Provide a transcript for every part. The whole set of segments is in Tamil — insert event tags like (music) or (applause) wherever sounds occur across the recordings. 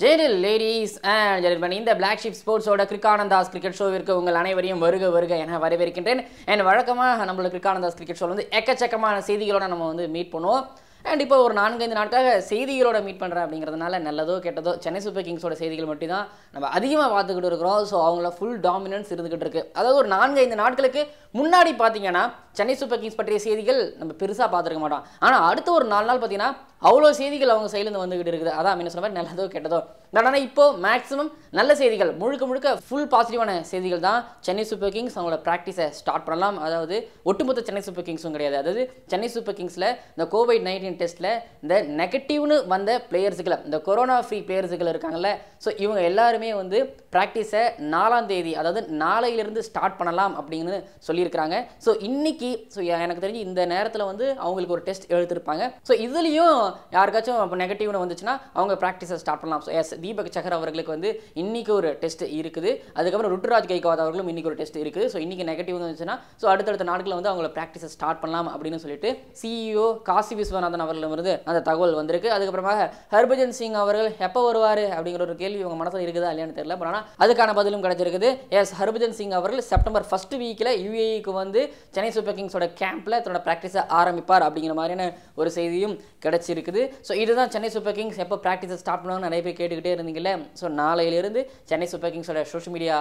ஜெயலில் லேடிஸ் அண்ட் ஜென்டில்மேன் இந்த பிளாக் ஷிப் ஸ்போர்ட்ஸோட கிரிக்கானந்தாஸ் கிரிக்கெட் ஷோவிற்கு உங்கள் அனைவரையும் வருக வருக என வரவேற்கின்றேன். அண்ட் வழக்கமாக நம்மளோட கிரிக்கானந்தாஸ் கிரிக்கெட் ஷோவில் வந்து எக்கச்சக்கமான செய்திகளோட நம்ம வந்து மீட் பண்ணுவோம். அண்ட் இப்போ ஒரு நான்கைந்து நாட்களாக செய்திகளோட மீட் பண்ணுறேன் அப்படிங்கிறதுனால நல்லதோ கெட்டதோ சென்னை சூப்பர் கிங்ஸோட செய்திகள் மட்டும் தான் நம்ம அதிகமாக பார்த்துக்கிட்டு இருக்கிறோம். ஸோ அவங்கள ஃபுல் டாமினன்ஸ் இருந்துக்கிட்டு இருக்குது அதாவது ஒரு நான்கைந்து நாட்களுக்கு முன்னாடி பார்த்தீங்கன்னா சென்னை சூப்பர் கிங்ஸ் பற்றிய செய்திகள் நம்ம பெருசாக பார்த்துருக்க மாட்டோம். ஆனால் அடுத்த ஒரு நாலு நாள் பார்த்தீங்கன்னா அவ்வளோ செய்திகள் அவங்க சைட்லேருந்து வந்துகிட்டு இருக்குது. அதான் என்ன சொன்ன மாதிரி நல்லதோ கெட்டதோ. ஆனால் இப்போது மேக்ஸிமம் நல்ல செய்திகள் முழுக்க முழுக்க ஃபுல் பாசிட்டிவான செய்திகள் தான் சென்னை சூப்பர் கிங்ஸ் அவங்களோட ப்ராக்டிஸை ஸ்டார்ட் பண்ணலாம். அதாவது ஒட்டுமொத்த சென்னை சூப்பர் கிங்ஸும் கிடையாது. அதாவது சென்னை சூப்பர் கிங்ஸில் இந்த கோவிட் நைன்டீன் டெஸ்ட்டில் இந்த நெகட்டிவ்னு வந்த பிளேயர்ஸுகளை இந்த கொரோனா ஃப்ரீ பிளேயர்ஸுகள் இருக்காங்கல்ல. ஸோ இவங்க எல்லாருமே வந்து ப்ராக்டிஸை நாலாம் தேதி அதாவது நாளையிலிருந்து ஸ்டார்ட் பண்ணலாம் அப்படின்னு சொல்லியிருக்கிறாங்க. ஸோ இன்னைக்கு ஸோ எனக்கு தெரிஞ்சு இந்த நேரத்தில் வந்து அவங்களுக்கு ஒரு டெஸ்ட் எடுத்திருப்பாங்க ஸோ இதுலேயும் யாருக்காச்சும் இப்போ நெகட்டிவ்னு வந்துச்சுன்னா அவங்க ப்ராக்டிஸை ஸ்டார்ட் பண்ணலாம். ஸோ எஸ் தீபக் சஹர் அவர்களுக்கு வந்து இன்றைக்கி ஒரு டெஸ்ட் இருக்குது. அதுக்கப்புறம் ருட்டுராஜ் கைகவாத் அவர்களும் இன்றைக்கி ஒரு டெஸ்ட் இருக்குது. ஸோ இன்றைக்கி நெகட்டிவ் வந்துச்சுன்னா ஸோ அடுத்தடுத்த நாட்களில் வந்து அவங்கள ப்ராக்டிஸை ஸ்டார்ட் பண்ணலாம் அப்படின்னு சொல்லிட்டு சிஇஓ காசி விஸ்வநாதன் அவர்களிடமிருந்து அந்த தகவல் வந்திருக்கு. அதுக்கப்புறமாக ஹர்பஜன் சிங் அவர்கள் எப்போ வருவார் அப்படிங்கிற ஒரு கேள்வி இவங்க மனசில் இருக்குதா இல்லையான்னு தெரியல. பட் ஆனால் அதுக்கான பதிலும் கிடைச்சிருக்குது. எஸ் ஹர்பஜன் சிங் அவர்கள் செப்டம்பர் ஃபஸ்ட் வீக்கில் யூஏஇக்கு வந்து சென்னை சூப்பர் கிங்ஸோட கேம்பில் தன்னோட ப்ராக்டிஸை ஆரம்பிப்பார் அப்படிங்கிற மாதிரியான ஒரு செய்தியும் கிடைச்சிருக்குது. ஸோ இதுதான் சென்னை சூப்பர் கிங்ஸ் எப்போ ப்ராக்டிஸை ஸ்டார்ட் பண்ணுவாங்க நிறைய பேர் கேட்டுக்கிட்டே இருந்தீங்கல்ல? ஸோ நாளையிலிருந்து சென்னை சூப்பர் கிங்ஸோட சோஷியல் மீடியா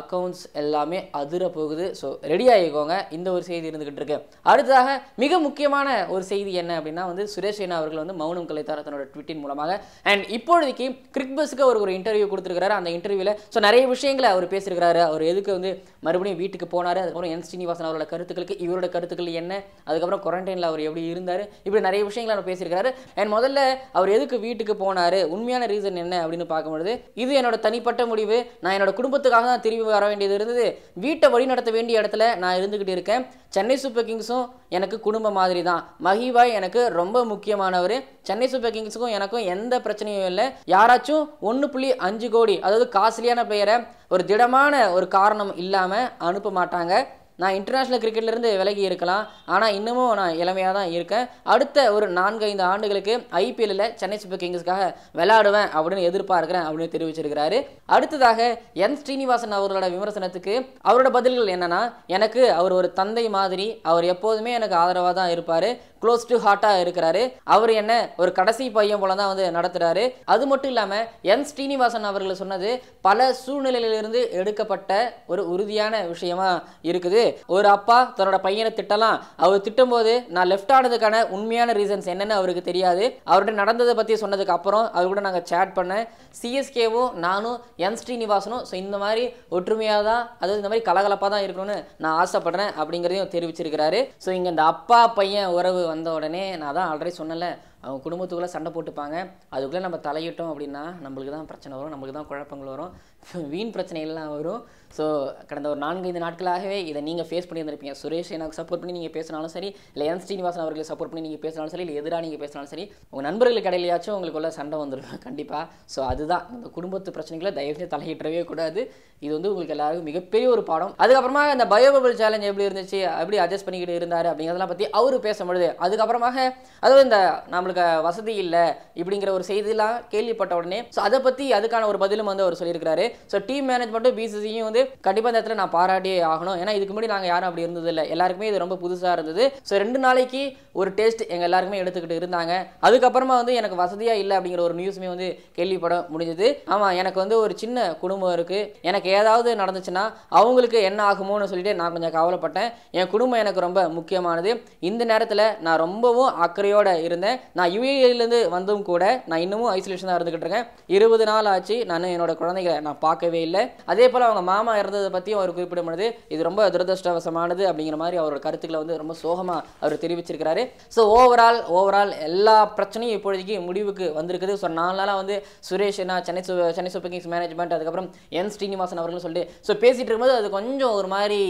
அக்கௌண்ட்ஸ் எல்லாமே அதிர போகுது. ஸோ ரெடி ஆகிக்கோங்க. இந்த ஒரு செய்தி இருந்துகிட்டு இருக்கு. அடுத்ததாக மிக முக்கியமான ஒரு செய்தி என்ன அப்படின்னா வந்து சுரேஷ் ரெய்னா அவர்கள் வந்து மௌனம் கலைத்தார் தன்னோட ட்விட்டின் மூலமாக. அண்ட் இப்பொழுதைக்கு கிரிக் பஸ்க்கு அவர் ஒரு இன்டர்வியூ கொடுத்துருக்காரு அந்த இன்டர்வியூவில் ஸோ நிறைய விஷயங்களை அவர் பேசியிருக்கிறாரு. அவர் எதுக்கு வந்து மறுபடியும் வீட்டுக்கு போனார்? அதுக்கப்புறம் என் ஸ்ரீனிவாசன் அவரோட கருத்துக்களுக்கு இவரோட கருத்துக்கள் என்ன? அதுக்கப்புறம் குவாரண்டைனில் அவர் எப்படி இருந்தார்? இப்படி நிறைய விஷயங்களை அவர் பேசியிருக்காரு அண்ட் முதல்ல அவர் எதுக்கு வீட்டுக்கு போனார்? உண்மையான ரீசன் என்ன அப்படின்னு பார்க்கும்பொழுது இது என்னோட தனிப்பட்ட முடிவு. நான் என்னோட குடும்பத்துக்காக தான் திரும்பி வர வேண்டியது இருந்தது. வீட்டை வழி நடத்த வேண்டிய இடத்துல நான் இருந்துக்கிட்டு இருக்கேன். சென்னை சூப்பர் கிங்ஸும் எனக்கு குடும்ப மாதிரி தான் மஹிபாய் எனக்கு ரொம்ப முக்கியமானவர். சென்னை சூப்பர் கிங்ஸுக்கும் எனக்கும் எந்த பிரச்சனையும் இல்லை. யாராச்சும் ஒன்று புள்ளி அஞ்சு கோடி அதாவது காஸ்ட்லியான பெயரை ஒரு திடமான ஒரு காரணம் இல்லாமல் அனுப்ப மாட்டாங்க. நான் இன்டர்நேஷ்னல் கிரிக்கெட்லேருந்து விலகி இருக்கலாம். ஆனால் இன்னமும் நான் இளமையாக தான் இருக்கேன். அடுத்த ஒரு நான்கு ஐந்து ஆண்டுகளுக்கு ஐபிஎல்லில் சென்னை சூப்பர் கிங்ஸ்க்காக விளையாடுவேன் அப்படின்னு எதிர்பார்க்குறேன் அப்படின்னு தெரிவிச்சிருக்கிறாரு. அடுத்ததாக என் ஸ்ரீனிவாசன் அவர்களோட விமர்சனத்துக்கு அவரோட பதில்கள் என்னன்னா எனக்கு அவர் ஒரு தந்தை மாதிரி அவர் எப்போதுமே எனக்கு ஆதரவாக தான் இருப்பார். க்ளோஸ் டு ஹார்ட்டாக இருக்கிறாரு. அவர் என்ன ஒரு கடைசி பையன் போல தான் வந்து நடத்துகிறாரு அது மட்டும் இல்லாமல் என் ஸ்ரீனிவாசன் அவர்கள் சொன்னது பல சூழ்நிலையிலிருந்து எடுக்கப்பட்ட ஒரு உறுதியான விஷயமா இருக்குது. ஒரு அப்பா தன்னோட பையனை திட்டலாம். அவர் திட்டும் போது நான் லெஃப்ட் ஆனதுக்கான உண்மையான ரீசன்ஸ் என்னன்னு அவருக்கு தெரியாது. அவர்கிட்ட நடந்ததை பற்றி சொன்னதுக்கு அப்புறம் அவர் கூட நாங்கள் சேட் பண்ணேன். சிஎஸ்கேவும் நானும் என் ஸ்ரீனிவாசனும் ஸோ இந்த மாதிரி ஒற்றுமையாக தான் அதாவது இந்த மாதிரி கலகலப்பாக தான் இருக்கணும்னு நான் ஆசைப்படுறேன் அப்படிங்கிறதையும் தெரிவிச்சிருக்கிறாரு. ஸோ இங்கே இந்த அப்பா பையன் உறவு வந்த உடனே நான் தான் ஆல்ரெடி சொன்னல அவங்க குடும்பத்துக்குள்ளே சண்டை போட்டுப்பாங்க. அதுக்குள்ளே நம்ம தலையிட்டோம் அப்படின்னா நம்மளுக்கு தான் பிரச்சனை வரும் நம்மளுக்கு தான் குழப்பங்கள் வரும். (laughs) வீண் பிரச்சனைகள்லாம் வரும். ஸோ கடந்த ஒரு நான்கைந்து நாட்களாகவே இதை நீங்கள் ஃபேஸ் பண்ணி இருந்திருப்பீங்க சுரேஷ் எனக்கு சப்போர்ட் பண்ணி நீங்கள் பேசினாலும் சரி இல்லை என் ஸ்ரீனிவாசன் அவர்களை சப்போர்ட் பண்ணி நீங்கள் பேசினாலும் சரி இல்லை எதிராக நீங்கள் பேசினாலும் சரி உங்கள் நண்பர்களுக்கு இடையிலையாச்சும் உங்களுக்குள்ள சண்டை வந்துடும் (laughs) கண்டிப்பாக ஸோ அதுதான். இந்த குடும்பத்து பிரச்சனைகளை தயவுசெய்து தலையிட்டவே கூடாது. இது வந்து உங்களுக்கு எல்லாருக்கும் மிகப்பெரிய ஒரு பாடம். அதுக்கப்புறமா இந்த பயோபபிள் சேலஞ்ச் எப்படி இருந்துச்சு எப்படி அட்ஜஸ்ட் பண்ணிக்கிட்டு இருந்தார் அப்படிங்கிறதெல்லாம் பற்றி அவர் பேசும்பொழுது அதுக்கப்புறமாக அதாவது இந்த நம்மளுக்கு வசதி இல்லை இப்படிங்கிற ஒரு செய்தியெல்லாம் கேள்விப்பட்ட உடனே ஸோ அதை பற்றி அதுக்கான ஒரு பதிலும் வந்து அவர் சொல்லியிருக்காரு ஸோ டீம் மேனேஜ்மெண்ட்டும் பிசிசியும் வந்து கண்டிப்பாக இந்த இடத்துல நான் பாராட்டியே ஆகணும். ஏன்னா இதுக்கு முன்னாடி நாங்கள் யாரும் அப்படி இருந்தது இல்லை எல்லாருக்குமே இது ரொம்ப புதுசாக இருந்தது. ஸோ ரெண்டு நாளைக்கு ஒரு டெஸ்ட் எங்கள் எல்லாருக்குமே எடுத்துக்கிட்டு இருந்தாங்க. அதுக்கப்புறமா வந்து எனக்கு வசதியாக இல்லை அப்படிங்கிற ஒரு நியூஸுமே வந்து கேள்விப்பட முடிஞ்சது. ஆமாம் எனக்கு வந்து ஒரு சின்ன குடும்பம் இருக்குது எனக்கு ஏதாவது நடந்துச்சுன்னா அவங்களுக்கு என்ன ஆகுமோன்னு சொல்லிட்டு நான் கொஞ்சம் கவலைப்பட்டேன். என் குடும்பம் எனக்கு ரொம்ப முக்கியமானது. இந்த நேரத்தில் நான் ரொம்பவும் அக்கறையோடு இருந்தேன். நான் யூஏஇலேருந்து வந்தும் கூட நான் இன்னமும் ஐசோலேஷன் தான் இருந்துகிட்டு இருக்கேன். இருபது நாள் ஆச்சு நான் என்னோட குழந்தைகளை நான் பார்க்கவே இல்லை. அதே போல் அவங்க மாமா இறந்ததை பற்றியும் அவர் குறிப்பிடும் பொழுது இது ரொம்ப துரதிருஷ்டவசமானது அப்படிங்கிற மாதிரி அவரோட கருத்துக்களை வந்து ரொம்ப சோகமாக அவர் தெரிவிச்சிருக்கிறாரு. ஸோ ஓவரால் ஓவரால் எல்லா பிரச்சனையும் இப்பொழுதைக்கு முடிவுக்கு வந்திருக்குது. ஸோ நாலு நாளாக வந்து சுரேஷ் என்ன சென்னை சு சென்னை சூப்பர் கிங்ஸ் மேனேஜ்மெண்ட் அதுக்கப்புறம் என் ஸ்ரீனிவாசன் அவர்கள் சொல்லிட்டு ஸோ பேசிகிட்டு இருக்கும்போது அது கொஞ்சம் ஒரு மாதிரி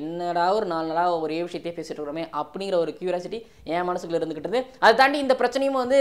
என்னடா ஒரு நாலு நாளாக ஒரே விஷயத்தையே பேசிட்டு இருக்கிறோமே அப்படிங்கிற ஒரு கியூரியாசிட்டி என் மனசுக்குள்ள இருந்துகிட்டு அதை தாண்டி இந்த பிரச்சனை பிரச்சனையும் வந்து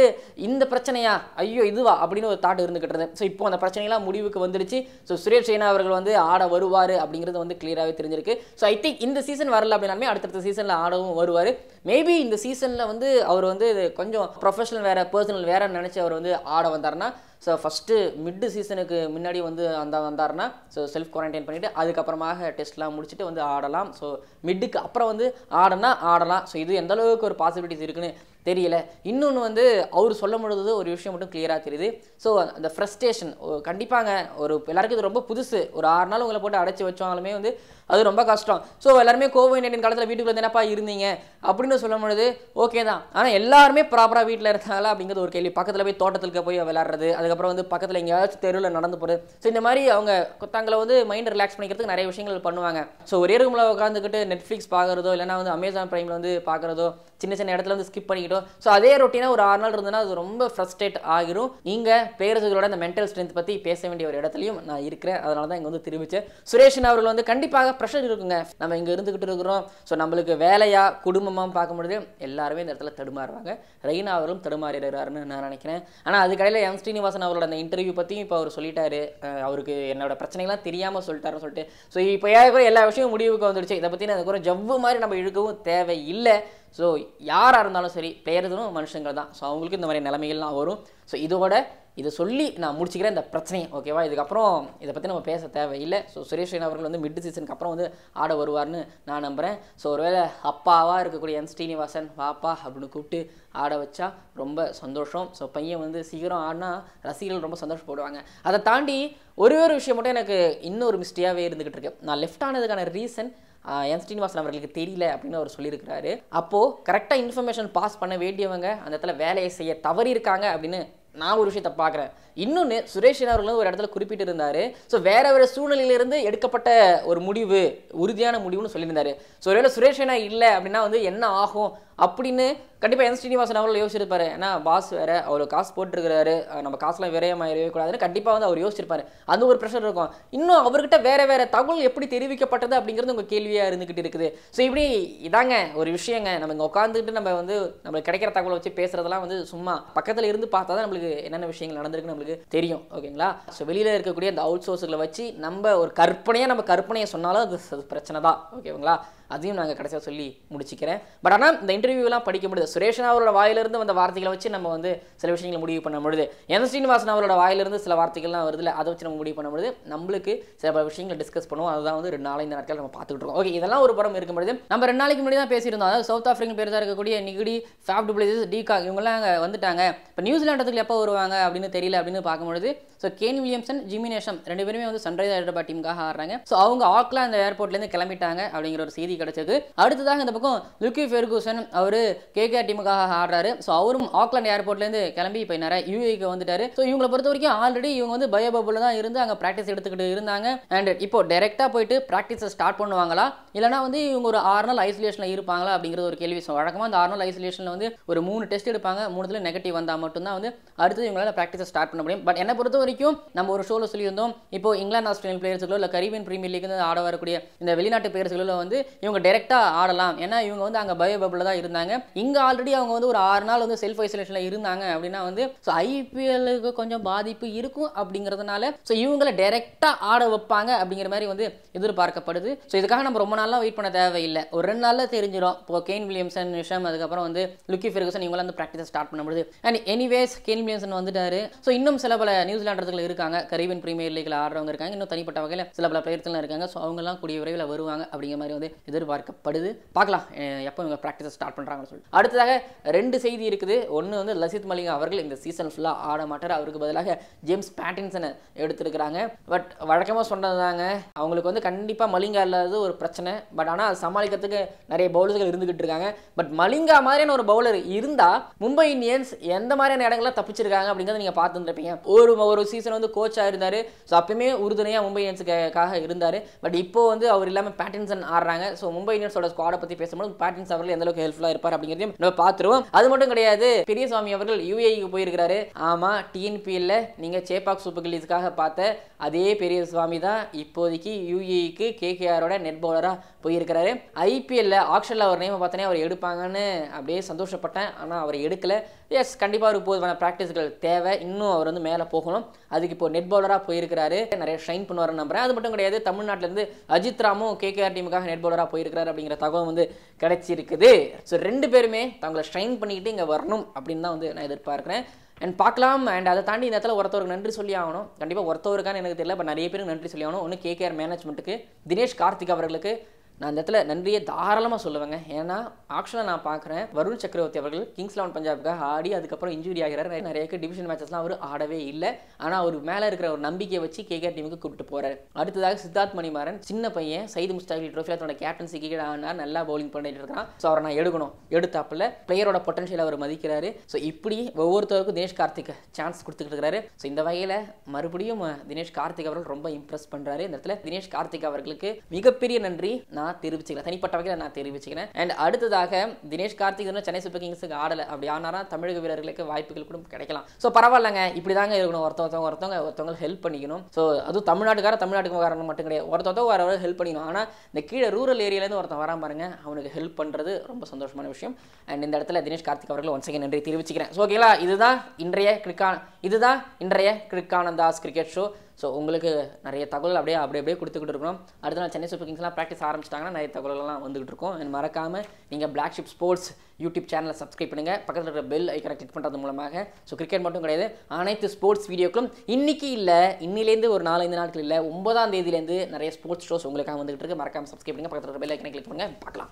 இந்த பிரச்சனையா? ஐயோ இதுவா? அப்படின்னு ஒரு தாட் இருந்துகிட்டு இருந்தது. ஸோ இப்போ அந்த பிரச்சனைலாம் முடிவுக்கு வந்துடுச்சு. ஸோ சுரேஷ் ரெய்னா அவர்கள் வந்து ஆட வருவார் அப்படிங்கிறது வந்து கிளியராகவே தெரிஞ்சிருக்கு. ஸோ ஐ திங்க் இந்த சீசன் வரல அப்படின்னாலுமே அடுத்தடுத்த சீசனில் ஆடவும் வருவார். மேபி இந்த சீசனில் வந்து அவர் வந்து கொஞ்சம் ப்ரொஃபஷனல் வேறு பர்சனல் வேறு நினச்சி அவர் வந்து ஆட வந்தாருன்னா ஸோ ஃபஸ்ட்டு மிட்டு சீசனுக்கு முன்னாடி வந்து அந்த வந்தாருன்னா ஸோ செல்ஃப் குவாரண்டைன் பண்ணிவிட்டு அதுக்கப்புறமாக டெஸ்ட்லாம் முடிச்சுட்டு வந்து ஆடலாம். ஸோ மிட்டுக்கு அப்புறம் வந்து ஆடனா ஆடலாம். ஸோ இது எந்த அளவுக்கு ஒரு பாசிபிலிட்டிஸ் இருக்குன்னு தெரியல. இன்னொன்று வந்து அவர் சொல்ல பொழுது ஒரு விஷயம் மட்டும் கிளியராக தெரியுது. ஸோ அந்த ஃப்ரஸ்ட்ரேஷன் கண்டிப்பாங்க ஒரு எல்லாருக்கும் இது ரொம்ப புதுசு. ஒரு ஆறு நாள் உங்களை போட்டு அடைச்சி வச்சாலுமே வந்து அது ரொம்ப கஷ்டம். ஸோ எல்லாருமே கோவிட் நைன்டீன் காலத்தில் வீட்டுக்குள்ளே வந்து என்னப்பா இருந்தீங்க? அப்படின்னு சொல்லும் பொழுது ஓகே தான். ஆனால் எல்லாருமே ப்ராப்பராக வீட்டில் இருந்தாங்களா அப்படிங்கிறது ஒரு கேள்வி. பக்கத்தில் போய் தோட்டத்துக்கு போய் விளாட்றது அதுக்கப்புறம் வந்து பக்கத்தில் எங்கேயாச்சும் தெருவில் நடந்து போகிறது ஸோ இந்த மாதிரி அவங்க தங்களை வந்து மைண்ட் ரிலாக்ஸ் பண்ணிக்கிறதுக்கு நிறைய விஷயங்கள் பண்ணுவாங்க. ஸோ ஒரே ரூமில் உட்காந்துக்கிட்டு நெட்ஃப்ளிக்ஸ் பார்க்குறதோ இல்லைனா வந்து அமேசான் ப்ரைமில் வந்து பார்க்குறதோ சின்ன சின்ன இடத்துல வந்து ஸ்கிப் பண்ணிக்கிட்டோம். ஸோ அதே ரொட்டீனாக ஒரு ஆறு நாள் இருந்ததுன்னா அது ரொம்ப ஃப்ரஸ்ட்ரேட் ஆகிரும். இங்கே பேரரசுகளோட அந்த மென்டல் ஸ்ட்ரென்த் பற்றி பேச வேண்டிய ஒரு இடத்துலையும் நான் இருக்கிறேன். அதனால தான் இங்கே வந்து திரும்பிச்சேன் சுரேஷன் அவர்கள் வந்து கண்டிப்பாக ப்ரெஷர் இருக்குங்க. நம்ம இங்கே இருந்துக்கிட்டு இருக்கிறோம். ஸோ நம்மளுக்கு வேலையாக குடும்பமாக பார்க்கும்பொழுது எல்லாருமே இந்த இடத்துல தடுமாறுவாங்க ரெய்னா அவர்களும் தடுமாறிடுறாருன்னு நான் நினைக்கிறேன். ஆனால் அதுக்கடையில் எம் ஸ்ரீனிவாசன் அவரோட அந்த இன்டர்வியூ பற்றியும் இப்போ அவர் சொல்லிட்டாரு. அவருக்கு என்னோட பிரச்சனைகள்லாம் தெரியாமல் சொல்லிட்டாருன்னு சொல்லிட்டு. ஸோ இப்போ ஏற்கனவே எல்லா விஷயமும் முடிவுக்கு வந்துடுச்சு. இதை பற்றி எனக்கு ஒரு ஜவ்வு மாதிரி நம்ம இழுக்கவும் தேவையில்லை. ஸோ யாராக இருந்தாலும் சரி பிளேயர்ஸும் மனுஷங்கள் தான் ஸோ அவங்களுக்கு இந்த மாதிரி நிலைமைகள்லாம் வரும். ஸோ இதோட இதை சொல்லி நான் முடிச்சுக்கிறேன் இந்த பிரச்சனையை ஓகேவா இதுக்கப்புறம் இதை பற்றி நம்ம பேச தேவையில்லை. ஸோ சுரேஷ் ரெய்னா அவர்கள் வந்து மிட் சீசனுக்கு அப்புறம் வந்து ஆட வருவார்னு நான் நம்புகிறேன் ஸோ ஒருவேளை அப்பாவாக இருக்கக்கூடிய என் ஸ்ரீனிவாசன் வாப்பா அப்படின்னு கூப்பிட்டு ஆட வச்சா ரொம்ப சந்தோஷம். ஸோ பையன் வந்து சீக்கிரம் ஆடினா ரசிகர்கள் ரொம்ப சந்தோஷப்படுவாங்க. அதை தாண்டி ஒரே ஒரு விஷயம் மட்டும் எனக்கு இன்னொரு மிஸ்டியாகவே இருந்துக்கிட்டு இருக்கு. நான் லெஃப்ட் ஆனதுக்கான ரீசன் என் ஸ்ரீனிவாசன் அவர்களுக்கு தெரியல அப்படின்னு அவர் சொல்லியிருக்கிறாரு. அப்போது கரெக்டாக இன்ஃபர்மேஷன் பாஸ் பண்ண வேண்டியவங்க அந்த இடத்துல வேலையை செய்ய தவறி இருக்காங்க அப்படின்னு நான் ஒரு விஷயத்தை பார்க்குறேன். இன்னொன்று சுரேஷன் அவர்களும் ஒரு இடத்துல குறிப்பிட்டு இருந்தார் ஸோ வேற வேறு சூழ்நிலையிலிருந்து எடுக்கப்பட்ட ஒரு முடிவு உறுதியான முடிவுன்னு சொல்லியிருந்தார். ஸோ ஒருவேளை சுரேஷனா இல்லை அப்படின்னா வந்து என்ன ஆகும்? அப்படின்னு கண்டிப்பாக என் ஸ்ரீனிவாசன் அவர்கள் யோசிச்சிருப்பாரு. ஏன்னா பாஸ் வேற அவர் காசு போட்டிருக்கிறாரு. நம்ம காசுலாம் விரயமாயிடவே கூடாதுன்னு கண்டிப்பாக வந்து அவர் யோசிச்சிருப்பாரு. அந்த ஒரு ப்ரெஷர் இருக்கும். இன்னும் அவர்கிட்ட வேறு வேறு தகவல் எப்படி தெரிவிக்கப்பட்டது அப்படிங்கிறது உங்கள் கேள்வியாக இருந்துக்கிட்டு இருக்குது. ஸோ இப்படி இதாங்க ஒரு விஷயங்க. நம்ம இங்கே உட்காந்துக்கிட்டு நம்ம வந்து நம்மளுக்கு கிடைக்கிற தகவலை வச்சு பேசுகிறதெல்லாம் வந்து சும்மா பக்கத்தில் இருந்து பார்த்தா தான் நம்மளுக்கு என்னென்ன விஷயங்கள் நடந்திருக்குன்னு நம்மளுக்கு தெரியும். ஓகேங்களா? ஸோ வெளியில் இருக்கக்கூடிய அந்த அவுட் சோர்ஸுகளை வச்சு நம்ம ஒரு கற்பனையாக நம்ம கற்பனையை சொன்னாலும் அது பிரச்சனை தான் ஓகேங்களா? அதையும் நாங்கள் கடைசியாக சொல்லி முடிச்சுக்கிறேன். பட் ஆனால் இந்த இன்டர்வியூலாம் படிக்க முடியுது சுரேஷன் அவரோட வாயிலிருந்து வந்த வார்த்தைகளை வச்சு நம்ம வந்து சில விஷயங்களை முடிவு பண்ண முடியுது என் ஸ்ரீனிவாசன் அவரோட வாயிலிருந்து சில வார்த்தைகள்லாம் வருதுல அதை வச்சு நம்ம முடிவு பண்ண முடியுது நம்மளுக்கு சில பல விஷயங்களை டிஸ்கஸ் பண்ணுவோம். அதுதான் வந்து ரெண்டு நாளைக்கு நாட்கள் நம்ம பார்த்துக்கிட்டு இருக்கோம். ஓகே இதெல்லாம் ஒரு படம் இருக்கும் பொழுது நம்ம ரெண்டு நாளைக்கு முன்னாடி தான் பேசியிருந்தோம். அதாவது சவுத் ஆஃப்ரிக்கன் பேருதாக இருக்கக்கூடிய நிகுடி ஃபேப் டுப்ளேசஸ் டிகா இவங்கெல்லாம் அங்கே வந்துட்டாங்க. இப்போ நியூசிலாண்டத்துக்கு எப்போ வருவாங்க அப்படின்னு தெரியல அப்படின்னு பார்க்கும்பொழுது ஸோ கேன் வில்லியம்சன் ஜிமினேஷம் ரெண்டு பேருமே வந்து சன்ரைஸ் ஹைதராபாத் டீமுக்காக ஆடுறாங்க. ஸோ அவங்க ஆக்லாந்து ஏர்போர்ட்லேருந்து கிளம்பிட்டாங்க அப்படிங்கிற ஒரு செய்தி கிடைச்சது. அடுத்ததாக இந்த பக்கம் லுக்கி ஃபெர்கூசன் அவர் கேகேஆர் டீமுக்காக ஆடுறாரு. ஸோ அவரும் ஆக்லாந்து ஏர்போர்ட்லேருந்து கிளம்பி போயினார. யூஏக்கு வந்துட்டாரு. ஸோ இவங்களை பொறுத்த வரைக்கும் ஆல்ரெடி இவங்க வந்து பயோபபுல தான் இருந்து அங்கே ப்ராக்டிஸ் எடுத்துக்கிட்டு இருந்தாங்க. அண்ட் இப்போ டைரெக்டாக போயிட்டு ப்ராக்டிஸை ஸ்டார்ட் பண்ணுவாங்களா? இல்லைனா வந்து இவங்க ஒரு ஆறு நாள் ஐசோலேஷனில் இருப்பாங்களா? அப்படிங்கிறது ஒரு கேள்வி. ஸோ வழக்கமாக அந்த ஆறு நாள் ஐசோலேஷனில் வந்து ஒரு மூணு டெஸ்ட் எடுப்பாங்க. மூணுத்துல நெகட்டிவ் வந்தால் மட்டும்தான் வந்து அடுத்து இவங்களால ப்ராக்டிஸை ஸ்டார்ட் பண்ண முடியும். பட் என்னை பொறுத்த வரைக்கும் நம்ம ஒரு ஷோவில் சொல்லியிருந்தோம். இப்போ இங்கிலாந்து ஆஸ்திரேலியன் பிளேயர்ஸுகளோ இல்லை கரீபியன் பிரீமியர் லீக் ஆட வரக்கூடிய இந்த வெளிநாட்டு பிளேயர்ஸ்களோ வந்து இவங்க டேரெக்டாக ஆடலாம். ஏன்னா இவங்க வந்து அங்கே பயோ பபிளில் தான் இருந்தாங்க. இங்கே ஆல்ரெடி அவங்க வந்து ஒரு ஆறு நாள் வந்து செல்ஃப் ஐசோலேஷனில் இருந்தாங்க அப்படின்னா வந்து ஸோ ஐபிஎல்லுக்கு கொஞ்சம் பாதிப்பு இருக்கும் அப்படிங்கிறதுனால ஸோ இவங்களை டேரெக்டாக ஆட வைப்பாங்க அப்படிங்கிற மாதிரி வந்து எதிர்பார்க்கப்படுது. ஸோ இதுக்காக நம்ம ரொம்ப நாளாக வெயிட் பண்ண தேவையில்லை. ஒரு ரெண்டு நாளில் தெரிஞ்சிடும் இப்போ கேன் வில்லியம்சன் விஷம் அதுக்கப்புறம் வந்து லுக்கி ஃபெர்கசன் இவங்களாம் வந்து ப்ராக்டிஸை ஸ்டார்ட் பண்ண முடியுது. அண்ட் எனிவேஸ் கேன் வில்லியம்சன் வந்துட்டாரு. ஸோ இன்னும் சில பல நியூசிலாண்டர்கள் இருக்காங்க. கரீபியன் பிரீமியர் லீக்ல ஆடுறவங்க இருக்காங்க. இன்னும் தனிப்பட்ட வகையில் சில பல பிளேயர்ஸ்லாம் இருக்காங்க. ஸோ அவங்கலாம் கூடிய விரைவில் வருவாங்க அப்படிங்கிற மாதிரி வந்து எதிர்பார்க்கப்படுது. பார்க்கலாம் எப்போ இவங்க ப்ராக்டிஸ் ஸ்டார்ட் பண்ணுறாங்கன்னு சொல்லிட்டு. அடுத்ததாக ரெண்டு செய்தி இருக்குது. ஒன்று வந்து லசித் மலிங்கா அவர்கள் இந்த சீசன் ஃபுல்லாக ஆட மாட்டார். அவருக்கு பதிலாக ஜேம்ஸ் பேட்டின்சனை எடுத்திருக்கிறாங்க. பட் வழக்கமாக சொன்னதாங்க அவங்களுக்கு வந்து கண்டிப்பாக மலிங்கா இல்லாதது ஒரு பிரச்சனை. பட் ஆனால் சமாளிக்கிறதுக்கு நிறைய பவுலர்கள் இருந்துகிட்டு இருக்காங்க. பட் மலிங்கா மாதிரியான ஒரு பவுலர் இருந்தால் மும்பை இந்தியன்ஸ் எந்த மாதிரியான இடங்கள்லாம் தப்பிச்சிருக்காங்க அப்படிங்கிறத நீங்கள் பார்த்துருப்பீங்க ஒரு ஒரு சீசன் வந்து கோச்சாக இருந்தார் ஸோ அப்பயுமே உறுதுணையாக மும்பை இந்தியன்ஸுக்காக இருந்தார். பட் இப்போ வந்து அவர் இல்லாமல் பேட்டின்சன் ஆடுறாங்க. ஸோ மும்பை இந்தியன்ஸோட ஸ்குவாடை பற்றி பேசும்போது பேட்டின்ஸ் அவர்கள் எந்த அளவுக்கு ஹெல்ப்ஃபுல்லாக இருப்பார் அப்படிங்கிறதையும் நம்ம பார்த்துருவோம். அது மட்டும் கிடையாது பெரியசாமி அவர்கள் யூஏக்கு போயிருக்கிறாரு. ஆமாம் டிஎன்பிஎல்ல நீங்கள் சேப்பாக் சூப்பர் கில்லீஸ்க்காக பார்த்த அதே பெரியசாமி தான் இப்போதைக்கு யூஏக்கு கேகேஆரோட நெட் பவுலராக போயிருக்கிறாரு. ஐபிஎல்ல ஆக்ஷனில் அவர் நேம் பார்த்தனே அவர் எடுப்பாங்கன்னு அப்படியே சந்தோஷப்பட்டேன். ஆனால் அவர் எடுக்கல. எஸ் கண்டிப்பாக அவருக்கு போதுமான ப்ராக்டிஸ்கள் தேவை. இன்னும் அவர் வந்து மேலே போகணும். அதுக்கு இப்போ நெட் பவுலராக போயிருக்கிறாரு. நிறைய ஷைன் பண்ணுவார் நம்புறேன். அது மட்டும் கிடையாது தமிழ்நாட்டிலேருந்து அஜித் ராமும் கேகேஆர் டீமுக்காக நெட் பவுலராக போயிருக்கிறார் அப்படிங்கிற தகவல் வந்து கிடைச்சிருக்குது. ஸோ ரெண்டு பேருமே தங்களை ஷைன் பண்ணிக்கிட்டு இங்கே வரணும் அப்படின்னு தான் வந்து நான் எதிர்பார்க்குறேன். அண்ட் பார்க்கலாம். அண்ட் அதை தாண்டி இந்த இடத்துல ஒருத்தவருக்கு நன்றி சொல்லி ஆகணும். கண்டிப்பாக ஒருத்தவருக்கான்னு எனக்கு தெரியல இப்போ நிறைய பேருக்கு நன்றி சொல்லி ஆகணும். ஒன்று கேகேஆர் மேனேஜ்மெண்ட்டுக்கு தினேஷ் கார்த்திக் அவர்களுக்கு நான் அந்த இடத்துல நன்றியை தாராளமாக சொல்லுவேங்க. ஏன்னா ஆக்சுவலாக நான் பார்க்குறேன். வருண் சக்கரவர்த்தி அவர்கள் கிங்ஸ் லெவன் பஞ்சாப்க்காக ஆடி அதுக்கப்புறம் இன்ஜுரி ஆகிறார். நிறைய நிறைய டிவிஷன் மேட்சஸ்லாம் அவர் ஆடவே இல்லை. ஆனால் அவர் மேலே இருக்கிற ஒரு நம்பிக்கையை வச்சு கேகேஆர் டீமுக்கு கூப்பிட்டு போகிறார் அடுத்ததாக சித்தார்த் மணிமாறன் சின்ன பையன் சைது முஸ்தாகி ட்ரோஃபியில் தன்னோட கேப்டன்சி கீழே ஆனார். நல்லா பவுலிங் பண்ணிட்டு இருக்கான் ஸோ அவரை நான் எடுக்கணும். எடுத்தாப்புல பிளேயரோட பொட்டன்ஷியல் அவர் மதிக்கிறாரு. ஸோ இப்படி ஒவ்வொருத்தருக்கும் தினேஷ் கார்த்திக் சான்ஸ் கொடுத்துக்கிட்டு இருக்கிறாரு. ஸோ இந்த வகையில் மறுபடியும் தினேஷ் கார்த்திக் அவர்கள் ரொம்ப இம்ப்ரெஸ் பண்ணுறாரு இந்த இடத்துல தினேஷ் கார்த்திக் அவர்களுக்கு மிகப்பெரிய நன்றி. நான் தெரிவிச்சுக்கிறேன். தனிப்பட்ட வகையில் நான் தெரிவிச்சுக்கிறேன். அண்ட் அடுத்ததாக தினேஷ் கார்த்திக் இன்னும் சென்னை சூப்பர் கிங்ஸுக்கு ஆடலை. அப்படி ஆனாரா தமிழக வீரர்களுக்கு வாய்ப்புகள் கூட கிடைக்கலாம். ஸோ பரவாயில்லைங்க. இப்படி தாங்க இருக்கணும். ஒருத்தவங்க ஒருத்தவங்க ஒருத்தவங்க ஹெல்ப் பண்ணிக்கணும். ஸோ அதுவும் தமிழ்நாட்டுக்கார தமிழ்நாட்டுக்காரன் மட்டும் கிடையாது. ஒருத்தவங்க வர ஹெல்ப் பண்ணிக்கணும். ஆனால் இந்த கீழே ரூரல் ஏரியாலேருந்து ஒருத்தன் வரா பாருங்க அவனுக்கு ஹெல்ப் பண்ணுறது ரொம்ப சந்தோஷமான விஷயம். அண்ட் இந்த இடத்துல தினேஷ் கார்த்திக் அவர்கள் ஒன்ஸ் again நன்றி தெரிவிச்சுக்கிறேன். ஸோ ஓகேங்களா இதுதான் இன்றைய கிரிக்கான இதுதான் இன்றைய கிரிக்கானந்தாஸ் கிரிக்கெட் ஷோ ஸோ உங்களுக்கு நிறைய தகவல் அப்படியே அப்படியே அப்படியே கொடுத்துக்கிட்டு இருக்கணும் அடுத்த நாள் சென்னை சூப்பர் கிங்ஸ்லாம் ப்ராக்டிஸ் ஆரம்பிச்சிட்டாங்கன்னா நிறைய தகவல்கள்லாம் வந்துகிட்டு இருக்கும். அண்ட் மறக்காம நீங்கள் பிளாக் ஷிப் ஸ்போர்ட்ஸ் யூடியூப் சேனலை சப்ஸ்கிரைப் பண்ணுங்கள் பக்கத்தில் இருக்கிற பெல் ஐக்கனை கிளிக் பண்ணுறது மூலமாக. ஸோ கிரிக்கெட் மட்டும் கிடையாது அனைத்து ஸ்போர்ட்ஸ் வீடியோக்களும் இன்றைக்கி இல்லை இன்னிலேருந்து ஒரு நாலஞ்சு நாட்கள் இல்லை ஒன்பதாம் தேதியிலேருந்து நிறைய ஸ்போர்ட்ஸ் ஷோஸ் உங்களுக்காக வந்துகிட்டு இருக்கு. மறக்காம சப்ஸ்கிரைப் பண்ணுங்கள் பக்கத்தில் இருக்கிற பெல் ஐக்கனை கிளிக் பண்ணுங்கள் பார்க்கலாம்.